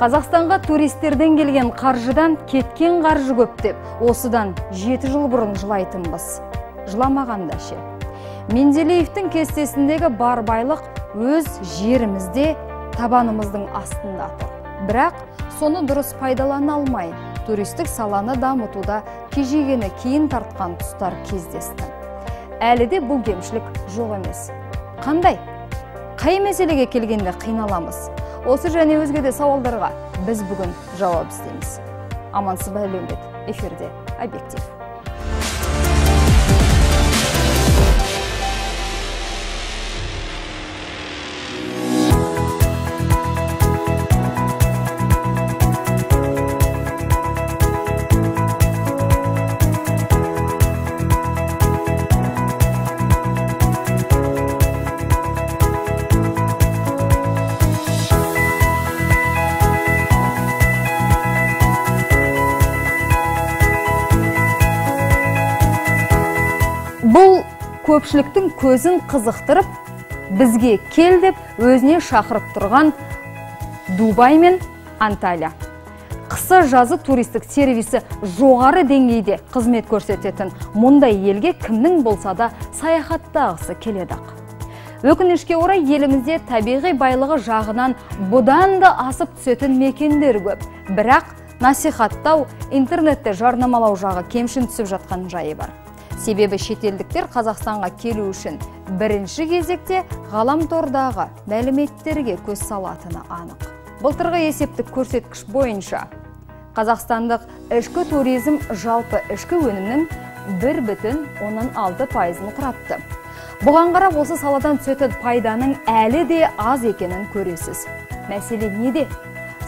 қазақстанға туристерден келген қаржыдан кеткен қаржы көп деп осыдан жеті жыл бұрын жылайтынбыз. Жыламағанда ше. Менделеевтің кестесіндегі бар байлық өз жерімізде табанымыздың астында тұр. Бірақ соны дұрыс пайдалана алмай туристік саланы дамытуда кежегені кейін тартқан тұстар кездесті. Әлі де бұл кемшілік жоқ емес. Қандай? Қай мәселеге келгенде қиналамыз? Осы және өзге де сауалдарға біз бүгін жауап іздейміз. Амансыз ба әлеумет? Эфирде объектив. Көпшіліктің көзін қызықтырып бізге кел деп өзіне шақырып тұрған дубай мен анталия. Қысы жазы туристік сервисі жоғары деңгейде қызмет көрсететін мұндай елге кімнің болса да саяхаттағысы келеді өкінішке орай елімізде табиғи байлығы жағынан бұдан да асып түсетін мекендер көп. Бірақ насихаттау интернетте жарнамалау жағы кемшін түсіп жатқан жайы бар. Себебі шетелдіктер қазақстанға келу үшін бірінші кезекте ғаламтордағы мәліметтерге көз салатыны анық. Былтырғы есептік көрсеткіш бойынша қазақстандық ішкі туризм жалпы ішкі өнімнің бір бүтін оннан алты пайызын құрапты. Бұған қарап осы саладан түсетін пайданың әлі де аз екенін көресіз. Мәселе неде?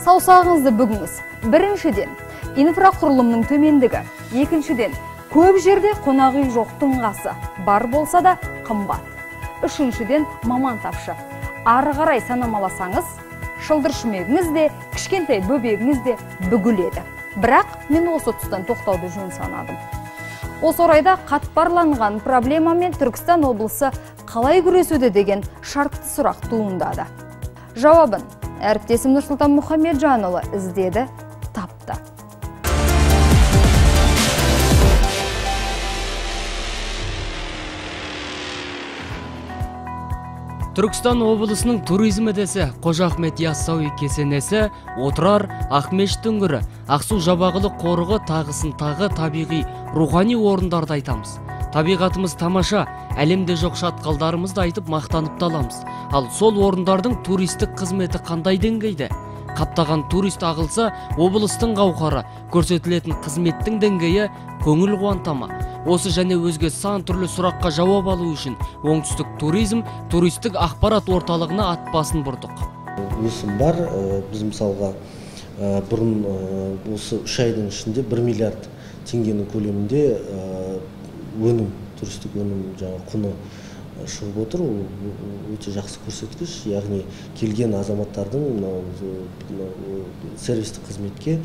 Саусағыңызды бүгіңіз. Біріншіден инфрақұрылымның төмендігі. Екіншіден көп жерде қонақ үй жоқтың қасы бар болса да қымбат. Үшіншіден маман тапшы. Ары қарай санамаласаңыз шылдыршүмегіңіз де кішкентай бөбегіңіз де бүгіледі. Бірақ мен осы тұстан тоқтауды жөн санадым. Осы орайда қатпарланған проблемамен түркістан облысы қалай күресуде деген шартты сұрақ туындады. Жауабын әріптесім нұрсұлтан мұхамеджанұлы іздеді. Түркістан облысының туризм ідесі қожа ахмет яссауи кесенесі отырар ақмешіт үңгірі ақсу жабағылы қорығы тағысын тағы табиғи рухани орындарды айтамыз. Табиғатымыз тамаша әлемде жоқ шатқалдарымызды айтып мақтанып та аламыз. Ал сол орындардың туристік қызметі қандай деңгейде? Қаптаған турист ағылса облыстың қауқары көрсетілетін қызметтің деңгейі көңіл қуанта ма осы және өзге сан түрлі сұраққа жауап алу үшін оңтүстік туризм туристік ақпарат орталығына ат басын бұрдық. Өсім бар ә, біз мысалға ә, бұрын ә, осы үш айдың ішінде бір миллиард теңгенің көлемінде өнім туристік өнім жаңағы құны шығып отыр ол өте жақсы көрсеткіш. Яғни келген азаматтардың мынау сервистік қызметке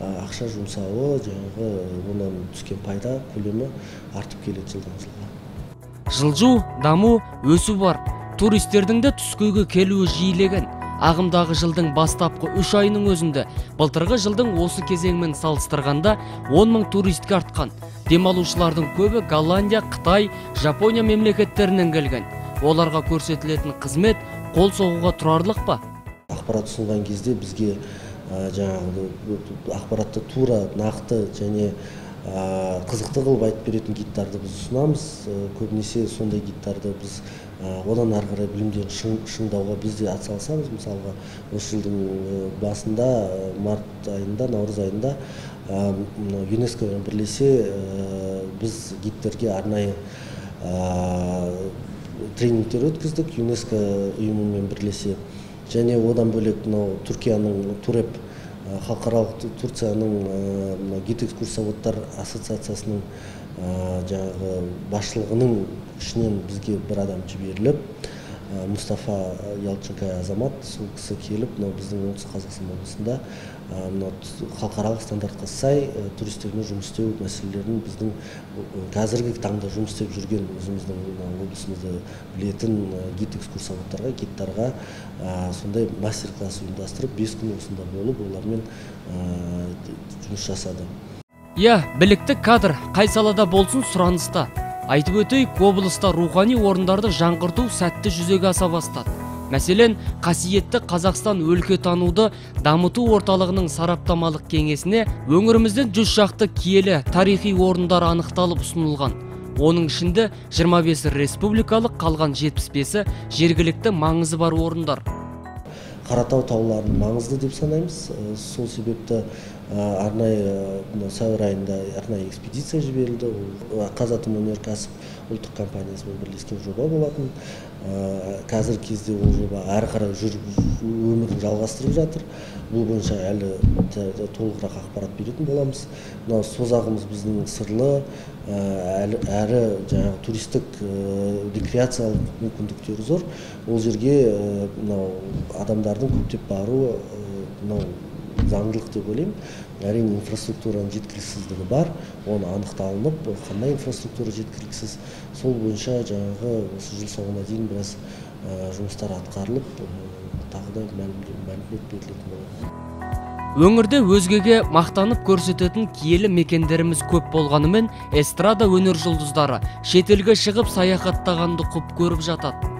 ақша жұмсауы жаңағы онан түскен пайда көлемі артып келеді жылдан жылға. Жылжу даму өсу бар. Туристердің де түскөйге келуі жиілеген. Ағымдағы жылдың бастапқы үш айының өзінде былтырғы жылдың осы кезеңімен салыстырғанда 10 мың туристке артқан. Демалушылардың көбі голландия қытай жапония мемлекеттерінен келген. Оларға көрсетілетін қызмет қол соғуға тұрарлық па? Ақпарат ұсынған кезде бізге жаңағы ақпаратты тура нақты және қызықты қылып айтып беретін гидтарды біз ұсынамыз. Ә, көбінесе сондай гидтарды біз одан ары қарай білімдерін шың, шыңдауға біз де атсалысамыз. Мысалға осы жылдың басында март айында наурыз айында юнеско мен бірлесе біз гидтерге арнайы тренингтер өткіздік. Юнеско ұйымымен бірлесе. Және одан бөлек мынау түркияның туреп халықаралық турцияның гид экскурсоводтар ассоциациясының жаңағы басшылығының ішінен бізге бір адам жіберіліп мұстафа ялченко азамат сол кісі келіп мынау біздің оңтүстік қазақстан облысында мынау халықаралық стандартқа сай туристермен жұмыс істеу мәселелерін біздің қазіргі таңда жұмыс істеп жүрген өзіміздің облысымызды білетін гид экскурсоводтарға гидтарға сондай мастер класс ұйымдастырып бес күн осында болып олармен жұмыс жасады иә білікті кадр қай салада болсын сұраныста айтып өтейік облыста рухани орындарды жаңғырту сәтті жүзеге аса бастады. Мәселен қасиетті қазақстан өлкетануды дамыту орталығының сараптамалық кеңесіне өңірімізден жүз шақты киелі тарихи орындар анықталып ұсынылған. Оның ішінде 25 республикалық қалған 75-і жергілікті маңызы бар орындар. Қаратау тауларын маңызды деп санаймыз. Сол себепті арнайы мына сәуір айында арнайы экспедиция жіберілді. Ол қазатомөнеркәсіп ұлттық компаниясымен бірлескен жоба болатын. Қазіргі кезде ол жоба әрі қарай жүріп өмірін жалғастырып жатыр. Бұл бойынша әлі толығырақ ақпарат беретін боламыз. Мынау созағымыз біздің сырлы әрі, әрі жаңағы туристік рекреациялық мүмкіндіктері зор. Ол жерге мынау адамдардың көптеп баруы мынау заңдылық деп ойлаймын. Әрине инфраструктураның жеткіліксіздігі бар оны анықталынып қандай инфраструктура жеткіліксіз сол бойынша жаңағы осы жыл соңына дейін біраз жұмыстар атқарылып тағы да мәлімет берілетін болады. Өңірде өзгеге мақтанып көрсететін киелі мекендеріміз көп болғанымен эстрада өнер жұлдыздары шетелге шығып саяхаттағанды құп көріп жатады.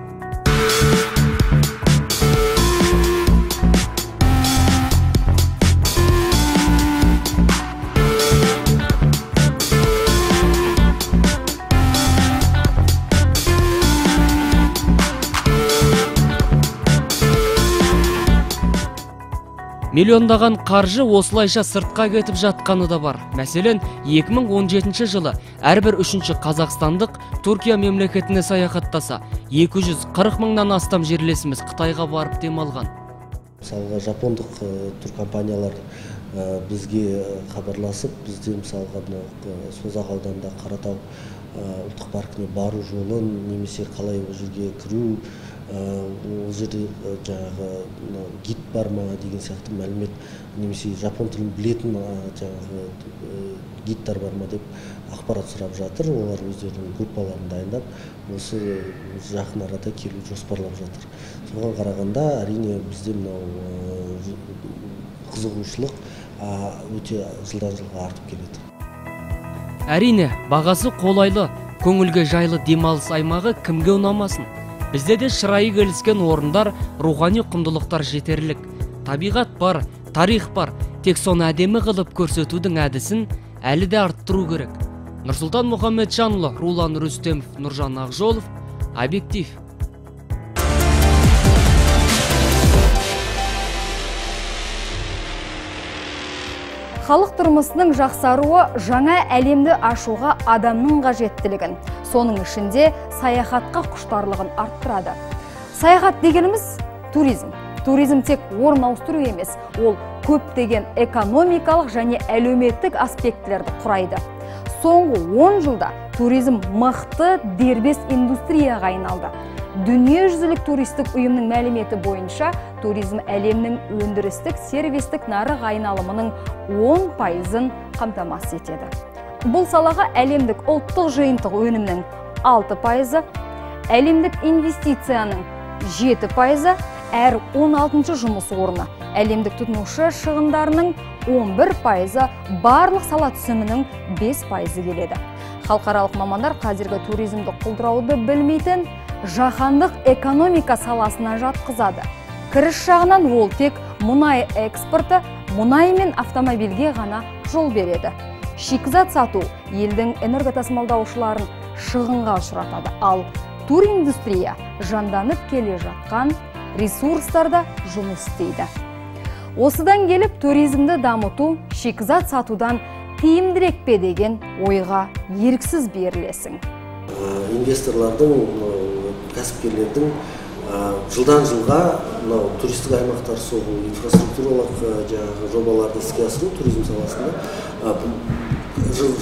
Миллиондаған қаржы осылайша сыртқа кетіп жатқаны да бар. Мәселен 2017 жылы әрбір үшінші қазақстандық түркия мемлекетіне саяхаттаса 240 мыңнан астам жерлесіміз қытайға барып демалған. Мысалға жапондық туркомпаниялар бізге хабарласып бізде мысалға мынау созақ ауданында қаратау ұлттық паркіне бару жолын немесе қалай ол жерге кіру ол жерде жаңағы гид бар ма деген сияқты мәлімет немесе жапон тілін білетін жаңағы гидтар бар ма деп ақпарат сұрап жатыр. Олар өздерінің группаларын дайындап осы жақын арада келу жоспарлап жатыр. Соған қарағанда әрине бізде мынау қызығушылық өте жылдан жылға артып келеді. Әрине бағасы қолайлы көңілге жайлы демалыс аймағы кімге ұнамасын? Бізде де шырайы келіскен орындар рухани құндылықтар жетерлік. Табиғат бар тарих бар. Тек соны әдемі қылып көрсетудің әдісін әлі де арттыру керек. Нұрсұлтан мұхамеджанұлы рулан рүстемов нұржан ақжолов объектив. Халық тұрмысының жақсаруы жаңа әлемді ашуға адамның қажеттілігін. Соның ішінде саяхатқа құштарлығын арттырады. Саяхат дегеніміз туризм. Туризм тек орын ауыстыру емес ол көптеген экономикалық және әлеуметтік аспектілерді құрайды. Соңғы 10 жылда туризм мықты дербес индустрияға айналды. Дүниежүзілік туристік ұйымның мәліметі бойынша туризм әлемнің өндірістік сервистік нарық айналымының 10 пайызын қамтамасыз етеді. Бұл салаға әлемдік ұлттық жиынтық өнімнің 6 пайызы әлемдік инвестицияның 7 пайызы әр 16 жұмыс орны. Әлемдік тұтынушы шығындарының 11 пайызы барлық сала түсімінің 5 пайызы келеді. Халықаралық мамандар қазіргі туризмді құлдырауды білмейтін жаһандық экономика саласына жатқызады. Кіріс жағынан ол тек мұнай экспорты мұнай мен автомобильге ғана жол береді. Шикізат сату елдің энерготасымалдаушыларын шығынға ұшыратады. Ал туриндустрия жанданып келе жатқан ресурстарда жұмыс істейді. Осыдан келіп туризмді дамыту шикізат сатудан тиімдірек пе деген ойға еріксіз берілесің. Инвесторлардың кәсіпкерлердің жылдан жылға мынау туристік аймақтар соғу инфраструктуралық жаңағы жобаларды іске асыру туризм саласында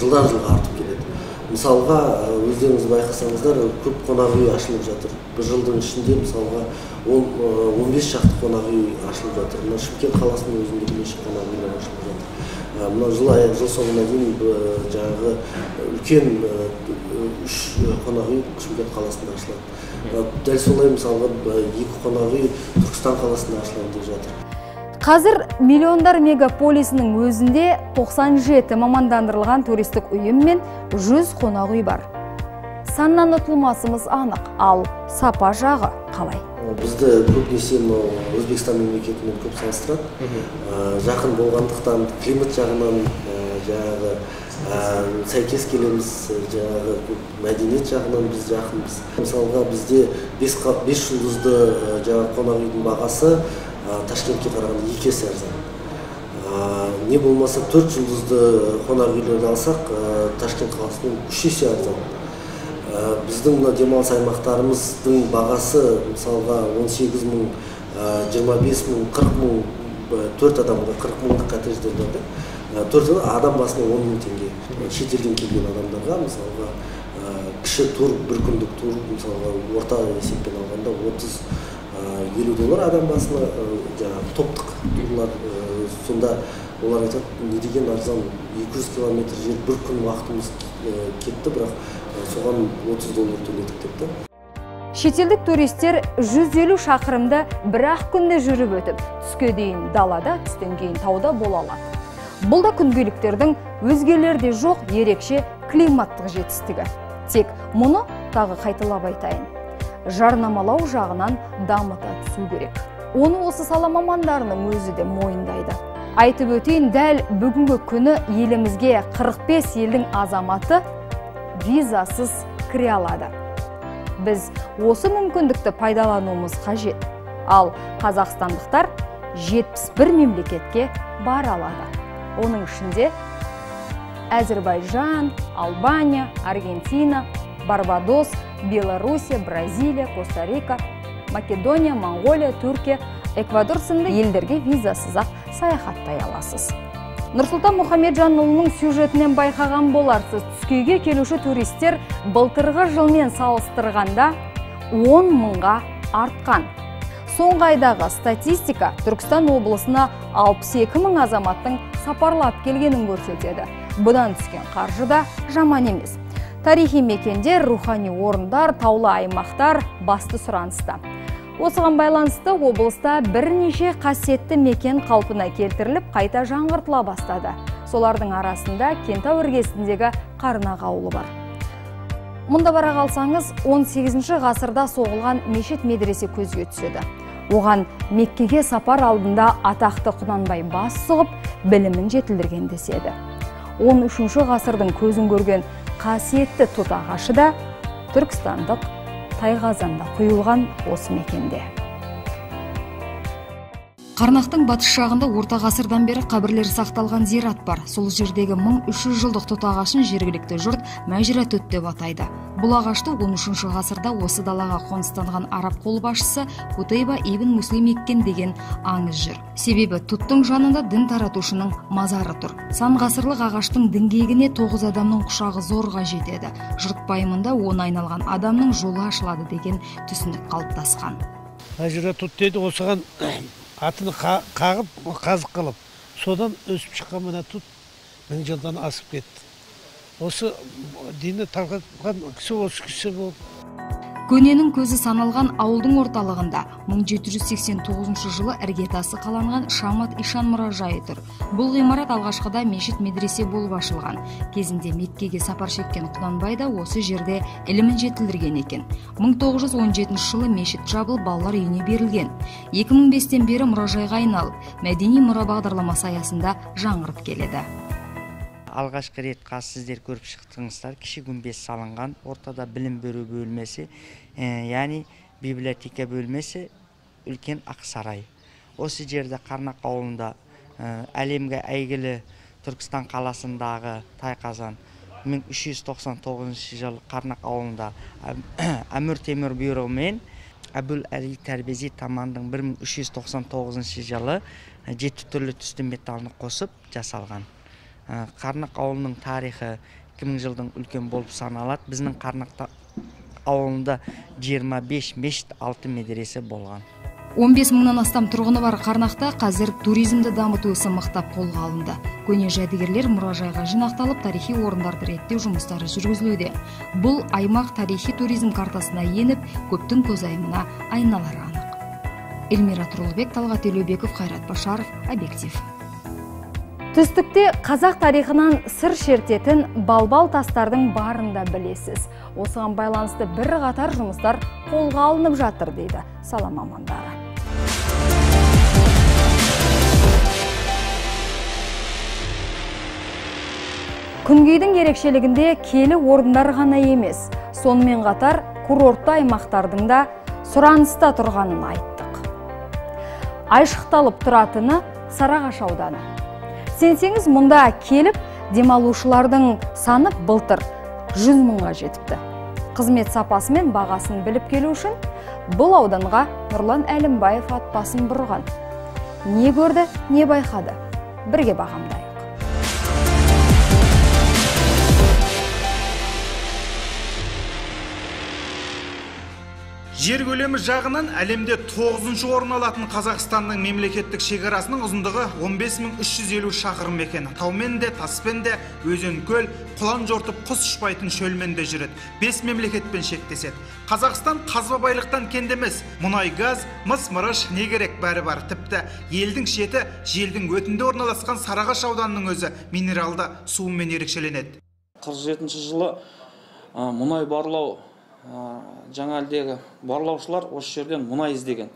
жылдан жылға артып келеді. Мысалға өздеріңіз байқасаңыздар көп қонақ үй ашылып жатыр. Бір жылдың ішінде мысалға он он бес шақты қонақ үй ашылып жатыр. Мына шымкент қаласының өзінде бірнеше қонақ үйлер ашылып жатыр. Мына жыл аяқ жыл соңына дейін жаңағы үлкен үш қонақ үй шымкент қаласында ашылады дәл солай мысалға екі қонақ үй түркістан қаласында ашылайын деп жатыр қазір миллиондар мегаполисінің өзінде 97 мамандандырылған туристік ұйым мен 100 қонақ үй бар. Саннан ұтылмасымыз анық ал сапа жағы қалай? Бізді көбінесе мынау өзбекстан мемлекетімен көп салыстырады жақын болғандықтан климат жағынан жаңағы сәйкес келеміз жаңағы мәдениет жағынан біз жақынбыз. Мысалға бізде бес, бес жұлдызды жаңағы қонақ үйдің бағасы ташкентке қарағанда екі есе арзан. Не болмаса төрт жұлдызды қонақ үйлерді алсақ ташкент қаласынан үш есе арзан. Біздің мына демалыс аймақтарымыздың бағасы мысалға он сегіз мың жиырма бес мың қырық мың төрт адамға қырық мыңдық коттедждер да. Төрт адам басына он мың теңге. Шетелден келген адамдарға мысалға кіші тур бір күндік тур мысалға орта есеппен алғанда отыз елу доллар адам басына жаңағы топтық турлар сонда олар айтады не деген арзан екі жүз километр жер бір күн уақытымыз кетті бірақ соған отыз доллар төледік деп та. Шетелдік туристер 150 шақырымды бір ақ күнде жүріп өтіп түске дейін далада түстен кейін тауда бола алады. Бұл да күнделіктердің өзгелерде жоқ ерекше климаттық жетістігі. Тек мұны тағы қайталап айтайын. Жарнамалау жағынан дамыта түсу керек. Оны осы сала мамандарының өзі де мойындайды. Айтып өтейін дәл бүгінгі күні елімізге 45 елдің азаматы визасыз кіре алады. Біз осы мүмкіндікті пайдалануымыз қажет. Ал қазақстандықтар 71 мемлекетке бара алады. Оның ішінде әзірбайжан албания аргентина барбадос белоруссия бразилия коста рика македония моңғолия түркия эквадор сынды елдерге визасыз ақ саяхаттай аласыз. Нұрсұлтан мұхамеджанұлының сюжетінен байқаған боларсыз. Түскейге келуші туристер былтырғы жылмен салыстырғанда 10 мыңға артқан. Соңғы айдағы статистика түркістан облысына 62 мың азаматтың сапарлап келгенін көрсетеді. Бұдан түскен қаржы да жаман емес. Тарихи мекендер рухани орындар таулы аймақтар басты сұраныста осыған байланысты облыста бірнеше қасиетті мекен қалпына келтіріліп қайта жаңғыртыла бастады. Солардың арасында кентау іргесіндегі қарнақ ауылы бар. Мұнда бара қалсаңыз 18 ғасырда соғылған мешіт медресе көзге түседі. Оған меккеге сапар алдында атақты құнанбай бас сұғып білімін жетілдірген деседі. 13 ғасырдың көзін көрген қасиетті тұт ағашы да түркістандық тайқазанда құйылған осы мекенде. Қарнақтың батыс жағында орта ғасырдан бері қабірлер сақталған зират бар. Сол жердегі 1300 жылдық тұт ағашын жергілікті жұрт мәжіра төт деп атайды. Бұл ағашты 13 ғасырда осы далаға қоныстанған араб қолбасшысы кутейба ибн муслим еккен деген аңыз жүр. Себебі тұттың жанында дін таратушының мазары тұр. Сан ғасырлық ағаштың діңгегіне тоғыз адамның құшағы зорға жетеді. Жұрт пайымында оны айналған адамның жолы ашылады деген түсінік қалыптасқан. Мәжіра тұт дейді осыған атын қағып қазық қылып содан өсіп шыққан мына тұт мың жылдан асып кетті. Осы дінді тарқатқан кісі осы кісі болып. Көненің көзі саналған ауылдың орталығында 1789 жылы іргетасы қаланған шамат ишан мұражайы тұр. Бұл ғимарат алғашқыда мешіт медресе болып ашылған. Кезінде меккеге сапар шеккен құнанбай да осы жерде ілімін жетілдірген екен. 1917 жылы мешіт жабылып балалар үйіне берілген. 2005-тен бері мұражайға айналып мәдени мұра бағдарламасы аясында жаңғырып келеді. Алғашқы рет қазір сіздер көріп шықтыңыздар. Кіші күмбез салынған ортада білім беру бөлмесі ә, яғни библиотека бөлмесі үлкен ақ сарай осы жерде қарнақ ауылында ә, әлемге әйгілі түркістан қаласындағы тайқазан 1399 жылы қарнақ ауылында әмір темір бұйрығымен әбіл әли тәрбези тамандың 1399 жылы жеті түрлі түсті металлны қосып жасалған. Қарнақ ауылының тарихы эки миң жылдың үлкен болып саналат біздің қарнақта ауылында 25 мешіт алты медресе болған. 15 мыңнан астам тұрғыны бар қарнақта қазір туризмді дамыту ісі мықтап қолға алынды. Көне жәдігерлер мұражайға жинақталып тарихи орындарды реттеу жұмыстары жүргізілуде. Бұл аймақ тарихи туризм картасына еніп көптің көзайымына айналары анық. Эльмира тұрлыбек талғат елеубеков қайрат башаров объектив. Түстікте қазақ тарихынан сыр шертетін балбал тастардың барын да білесіз. Осыған байланысты бір қатар жұмыстар қолға алынып жатыр дейді сала мамандары. Күнгейдің ерекшелігінде келі орындар ғана емес. Сонымен қатар курортты аймақтардың да сұраныста тұрғанын айттық. Айшықталып тұратыны сарыағаш ауданы. Сенсеңіз мұнда келіп демалушылардың саны былтыр 100 мыңға жетіпті. Қызмет сапасы мен бағасын біліп келу үшін бұл ауданға нұрлан әлімбаев атбасын бұрған. Не көрді не байқады. Бірге бағамдайық. Жер көлемі жағынан әлемде тоғызыншы орын алатын қазақстанның мемлекеттік шекарасының ұзындығы 15350 шақырым екен. Таумен де таспен де өзен көл құлан жортып құс ұшпайтын шөлмен де жүреді. Бес мемлекетпен шектеседі. Қазақстан қазба байлықтан кендемес мұнай газ мыс мырыш не керек бәрі бар. Тіпті елдің шеті желдің өтінде орналасқан сарыағаш ауданының өзі минералды суымен ерекшеленеді. қырық жетінші жылы мұнай барлау жаңа әлдегі барлаушылар осы жерден мұнай іздеген.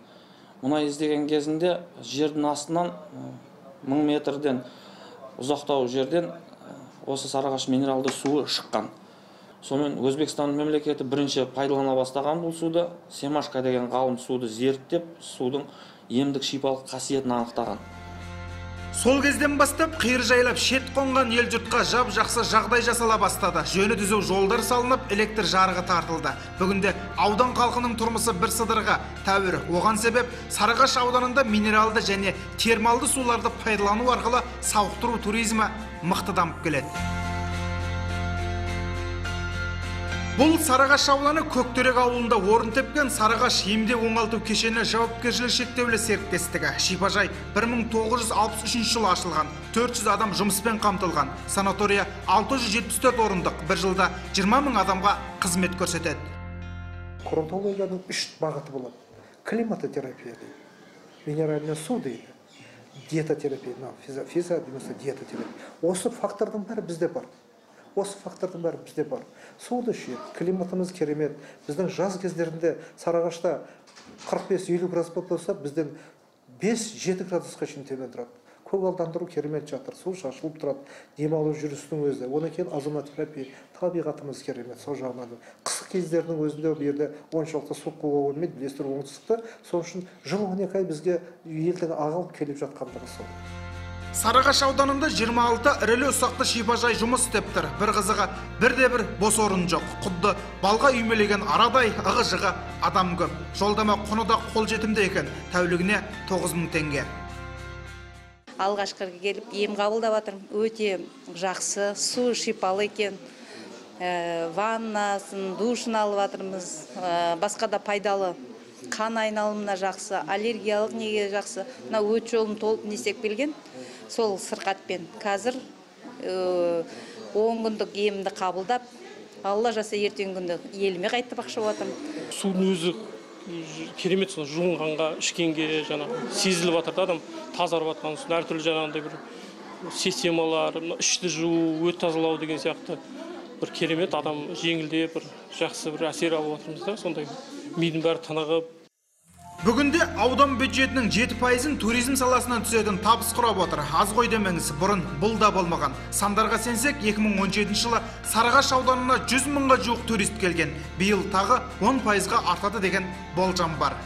Мұнай іздеген кезінде жердің астынан мың метрден ұзақтау жерден осы сарыағаш минералды суы шыққан. Сонымен өзбекстан мемлекеті бірінші пайдалана бастаған бұл суды семашко деген ғалым суды зерттеп судың емдік шипалық қасиетін анықтаған. Сол кезден бастап қиыр жайлап шет қонған ел жұртқа жап жақсы жағдай жасала бастады. Жөні түзу жолдар салынып электр жарығы тартылды. Бүгінде аудан халқының тұрмысы бір сыдырға тәуір оған себеп сарыағаш ауданында минералды және термалды суларды пайдалану арқылы сауықтыру туризмі мықты дамып келеді. Бұл сарыағаш ауданы көктерек ауылында орын тепкен сарыағаш емдеу оңалту кешені жауапкершілігі шектеулі серіктестігі. Шипажай 1963 жылы ашылған. 400 адам жұмыспен қамтылған. Санатория 674 орындық. Бір жылда 20 мың адамға қызмет көрсетеді. Курортологияның үш бағыты болады. Климатотерапия дейді. Минеральный су дейді. Диетотерапия физа диетотерапия. Осы фактордың бәрі бізде бар. Осы фактордың бәрі бізде бар. Суды ішеді климатымыз керемет. Біздің жаз кездерінде сарыағашта 45-50 градус болса бізден 5-7 градусқа шейін төмен тұрады. Көгалдандыру керемет жатыр. Су шашылып тұрады. Демалу жүрістің өзі. Одан кейін озонотерапия табиғатымыз керемет сол жағынан. Қысқы кездердің өзінде бұл жерде оншалықты суық болуға болмайды. Білесіздер оңтүстікте. Сол үшін жыл он екі ай бізге елдің ағылып келіп жатқандығы сол. Сарыағаш ауданында 26 ірілі ұсақты шипажай жұмыс істеп тұр. Бір қызығы бірде бір бос орын жоқ. Құдды балға үймелеген арадай ығы жығы адам көп. Жолдама құны да қолжетімді екен. Тәулігіне 9000 мың теңге. Алғашқы келіп ем қабылдап жатырмын өте жақсы су шипалы екен. Ә, ваннасын душын алып жатырмыз ә, басқа да пайдалы қан айналымына жақсы аллергиялық неге жақсы. Мына өт толып не істеп келген? Сол сырқатпен. Қазір он күндік емді қабылдап алла жаса ертеңгі күнді еліме қайтпақшы болып жатырмын судың өзі керемет сол жуынғанға ішкенге жаңағы сезіліп жатыр да адам тазарып жатқан соң әртүрлі жаңағындай бір системалар ішті жуу өт тазалау деген сияқты бір керемет адам жеңілдеп бір жақсы бір әсер алып жатырмыз да. Сондай мидың бәрі тынығып бүгінде аудан бюджетінің жеті пайызын туризм саласынан түсетін табыс құрап отыр. Аз ғой демеңіз бұрын бұл да болмаған. Сандарға сенсек 2017 жылы сарыағаш ауданына 100 мыңға жуық турист келген. Биыл тағы 10 пайызға артады деген болжам бар.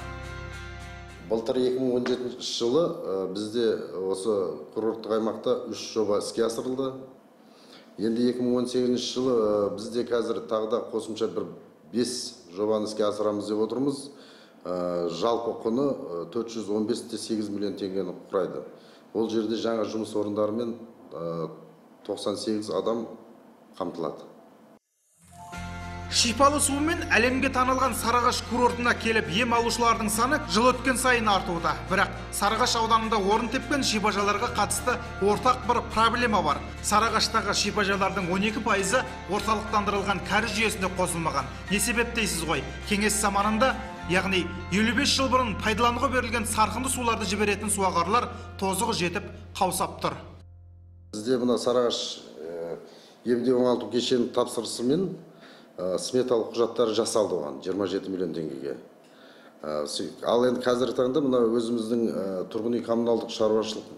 Былтыр 2017 жылы бізде осы курорттық аймақта үш жоба іске асырылды. Енді 2018 жылы бізде қазір тағы да қосымша бір бес жобаны іске асырамыз деп отырмыз. Э, жалпы құны 415 8 миллион теңгені құрайды. Ол жерде жаңа жұмыс орындары мен 98 э, адам қамтылады. Шипалы суымен әлемге танылған сарыағаш курортына келіп ем алушылардың саны жыл өткен сайын артуда. Бірақ сарыағаш ауданында орын тепкен шипажайларға қатысты ортақ бір проблема бар. Сарыағаштағы шипажайлардың 12 пайызы орталықтандырылған кәріз жүйесіне қосылмаған. Не себеп дейсіз ғой? Кеңес заманында яғни 55 жыл бұрын пайдалануға берілген сарқынды суларды жіберетін суағарлар тозығы жетіп қаусап тұр. Бізде мына сарыағаш емдеу оңалту кешенінің тапсырысымен сметалық құжаттары жасалды оған 27 миллион теңгеге. Ал енді қазіргі таңда мына өзіміздің тұрғын үй коммуналдық шаруашылық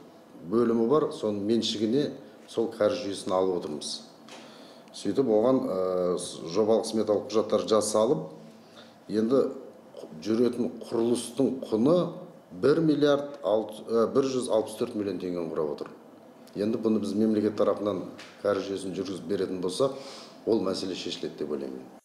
бөлімі бар соның меншігіне сол кәріз жүйесін алып отырмыз. Сөйтіп оған жобалық сметалық құжаттар жасалып енді жүретін құрылыстың құны 1 миллиард 164 миллион теңгені құрап отыр. Енді бұны біз мемлекет тарапынан кәріз жүйесін жүргізіп беретін болсақ ол мәселе шешіледі деп ойлаймын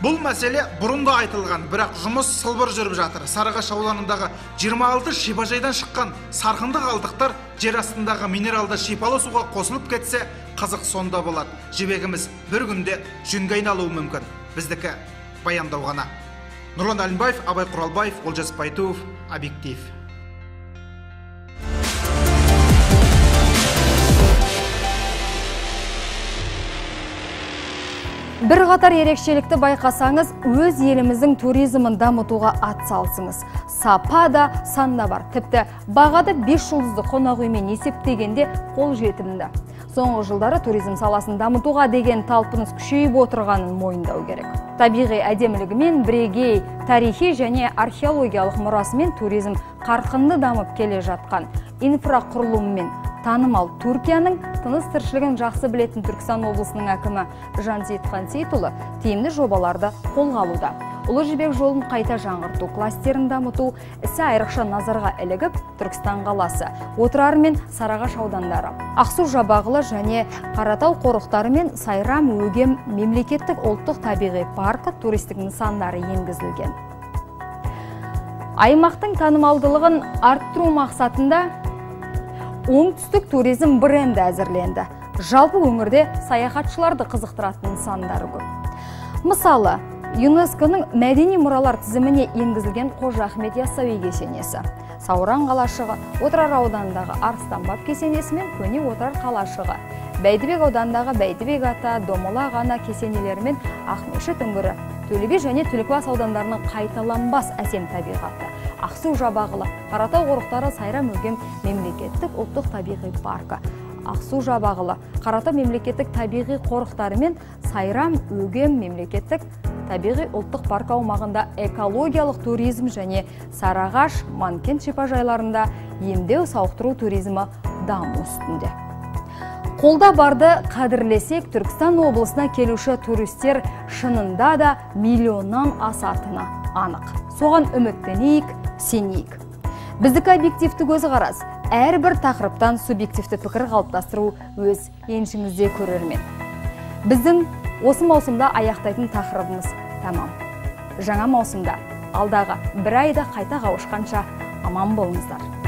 бұл мәселе бұрын да айтылған бірақ жұмыс сылбыр жүріп жатыр. Сарыағаш ауданындағы 26 шипажайдан шыққан сарқынды қалдықтар жер астындағы минералды шипалы суға қосылып кетсе қызық сонда болады жібегіміз бір күнде жүнге айналуы мүмкін. Біздікі баяндау ғана. Нұрлан әлімбаев абай құралбаев олжас байтуов объектив. Бір қатар ерекшелікті байқасаңыз өз еліміздің туризмін дамытуға ат салсыңыз сапа да сан да бар. Тіпті бағады 5 жұлдызды қонақ үймен есептегенде қол жетімді. Соңғы жылдары туризм саласын дамытуға деген талпыныс күшейіп отырғанын мойындау керек табиғи әдемілігімен бірегей тарихи және археологиялық мұрасымен туризм қарқынды дамып келе жатқан инфрақұрылыммен танымал Түркияның тыныс тіршілігін жақсы білетін Түркістан облысының әкімі Жансейіт Қансейітұлы тиімді жобаларды қолға алуда. Ұлы жібек жолын қайта жаңғырту, кластерін дамыту ісі айрықша назарға ілігіп, Түркістан қаласы, Отырар мен Сарыағаш аудандары, Ақсу Жабағылы және Қаратау қорықтары мен Сайрам Өгем мемлекеттік ұлттық табиғи паркі туристік нысандары енгізілген. Аймақтың танымалдылығын арттыру мақсатында оңтүстік туризм бренді әзірленді. Жалпы өңірде саяхатшыларды қызықтыратын нысандары көп. Мысалы, ЮНЕСКО-ның мәдени мұралар тізіміне енгізілген Қожа Ахмет Яссауи кесенесі. Сауран қалашығы, Отырар ауданындағы Арыстанбаб кесенесі мен Көне Отырар қалашығы. Бәйдібек ауданындағы Бәйдібек ата, Домала ғана кесенелері мен Ақмешіт үңгірі. Төлебе және Түлкібас аудандарының қайталанбас әсем табиғаты. Ақсу Жабағылы, Қаратау қорықтары Сайрам Өгем мемлекеттік ұлттық табиғи паркі. Ақсу Жабағылы, Қаратау мемлекеттік табиғи қорықтары мен Сайрам Өгем мемлекеттік табиғи ұлттық парк аумағында экологиялық туризм және Сарыағаш, Манкент шипажайларында емдеу сауықтыру туризмі даму үстінде. Қолда барды қадірлесек, Түркістан облысына келуші туристер шынында да миллионнан асатыны анық. Соған үміттенейік, сенейік. Біздікі объективті көзі қарас, әрбір тақырыптан субъективті пікір қалыптастыру өз еншіңізде көрермен. Біздің осы маусымда аяқтайтын тақырыбымыз тамам. Жаңа маусымда алдағы бір айда қайта қауышқанша аман болыңыздар.